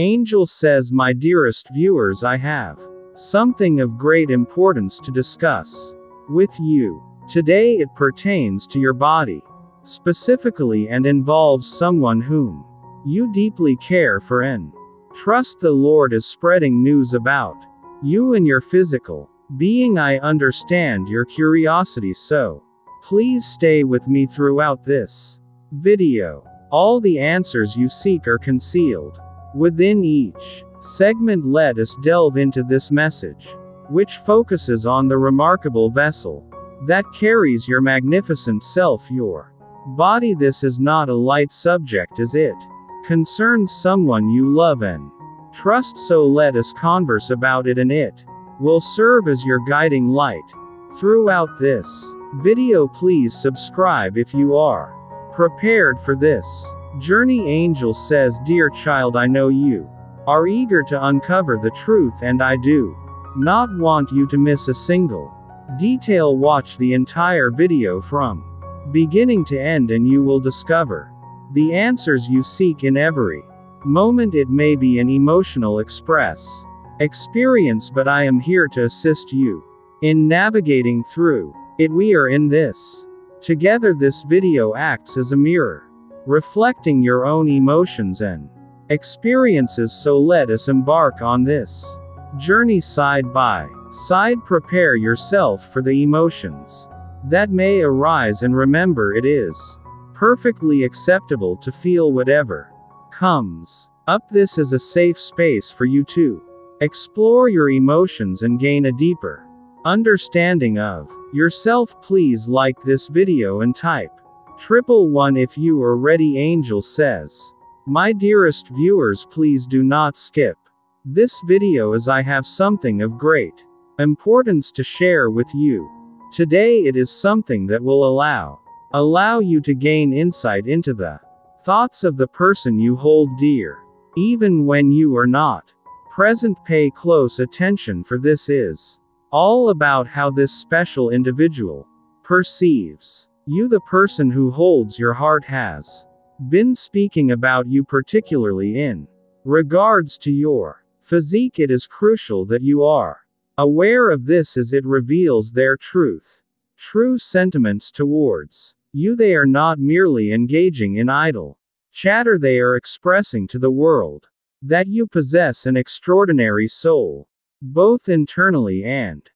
Angel says, My dearest viewers, I have something of great importance to discuss with you. Today it pertains to your body, specifically, and involves someone whom you deeply care for and trust the Lord is spreading news about. You and your physical being, I understand your curiosity, so please stay with me throughout this video. All the answers you seek are concealed within each segment. Let us delve into this message, which focuses on the remarkable vessel that carries your magnificent self, your body. This is not a light subject, as it concerns someone you love and trust, so let us converse about it, and it will serve as your guiding light throughout this video. Please subscribe if you are prepared for this journey. Angel says, Dear child, I know you are eager to uncover the truth, and I do not want you to miss a single detail. Watch the entire video from beginning to end, and you will discover the answers you seek in every moment. It may be an emotional express experience, but I am here to assist you in navigating through it. We are in this together. This video acts as a mirror reflecting your own emotions and experiences. So let us embark on this journey side by side. Prepare yourself for the emotions that may arise and remember it is perfectly acceptable to feel whatever comes up. This is a safe space for you to explore your emotions and gain a deeper understanding of yourself. Please like this video and type Triple one if you are ready Angel says. My dearest viewers please do not skip this video as I have something of great importance to share with you. Today it is something that will allow allow you to gain insight into the thoughts of the person you hold dear. Even when you are not present pay close attention for this is all about how this special individual perceives you, the person who holds your heart, has been speaking about you, particularly in regards to your physique. It is crucial that you are aware of this as it reveals their truth. True sentiments towards you. They are not merely engaging in idle chatter, they are expressing to the world that you possess an extraordinary soul, both internally and